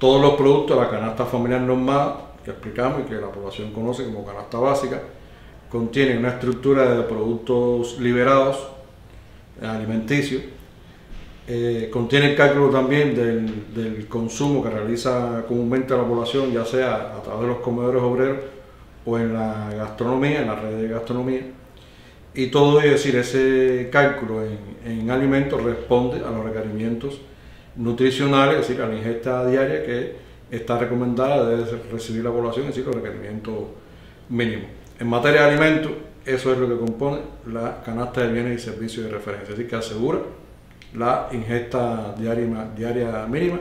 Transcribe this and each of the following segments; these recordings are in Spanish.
todos los productos de la canasta familiar normal que explicamos y que la población conoce como canasta básica, contienen una estructura de productos liberados alimenticios, eh, contiene el cálculo también del, del, consumo que realiza comúnmente la población, ya sea a través de los comedores obreros o en la gastronomía, en la red de gastronomía. Y todo es decir, ese cálculo en, en alimentos responde a los requerimientos nutricionales, es decir, la ingesta diaria que está recomendada, debe recibir la población, es decir, los requerimientos mínimos. En materia de alimentos, eso es lo que compone la canasta de bienes y servicios de referencia, es decir, que asegura la ingesta diaria, diaria mínima,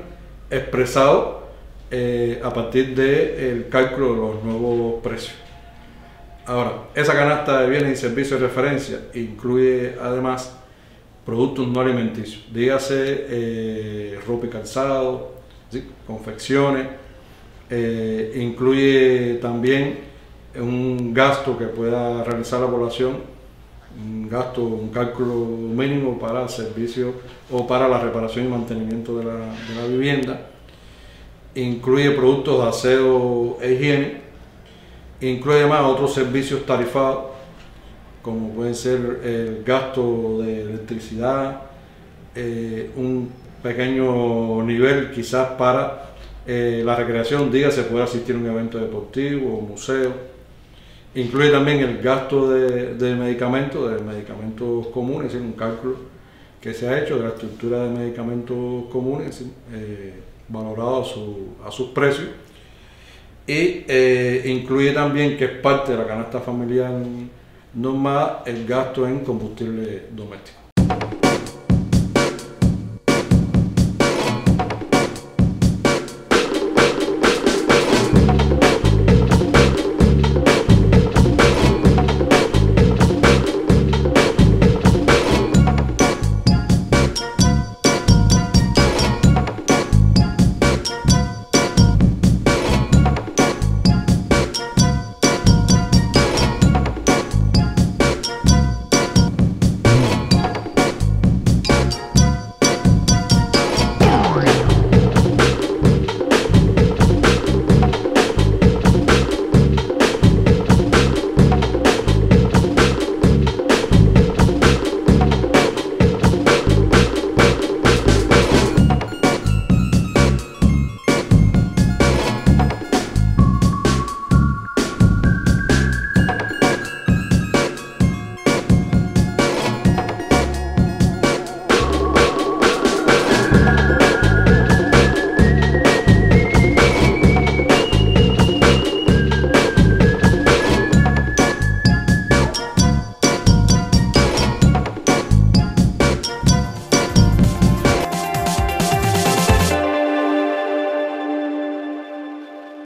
expresado eh, a partir del cálculo de los nuevos precios. Ahora, esa canasta de bienes y servicios de referencia incluye además productos no alimenticios, dígase eh, ropa y calzado, confecciones, eh, incluye también un gasto que pueda realizar la población, un gasto, un cálculo mínimo para servicio o para la reparación y mantenimiento de la, de la vivienda, incluye productos de aseo e higiene, incluye además otros servicios tarifados, como pueden ser el gasto de electricidad, eh, un pequeño nivel quizás para eh, la recreación, diga se puede asistir a un evento deportivo o museo. Incluye también el gasto de, de medicamentos, de medicamentos comunes, es un cálculo que se ha hecho de la estructura de medicamentos comunes, eh, valorado a, su, a, sus precios. Y incluye también, que es parte de la canasta familiar normal, el gasto en combustible doméstico.